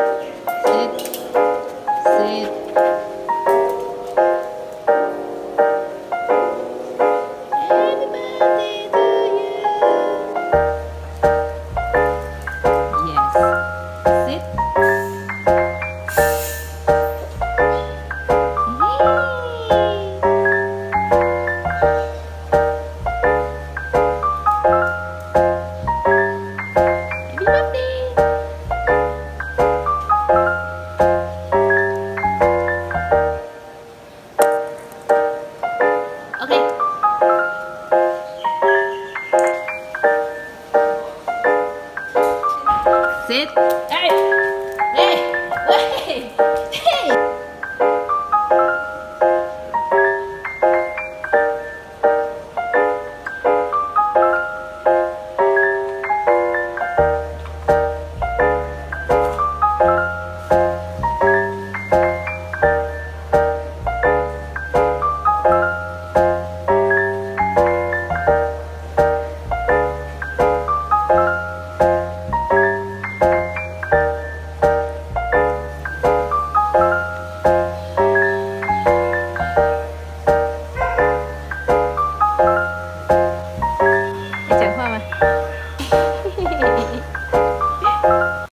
Sit. Sit. 对。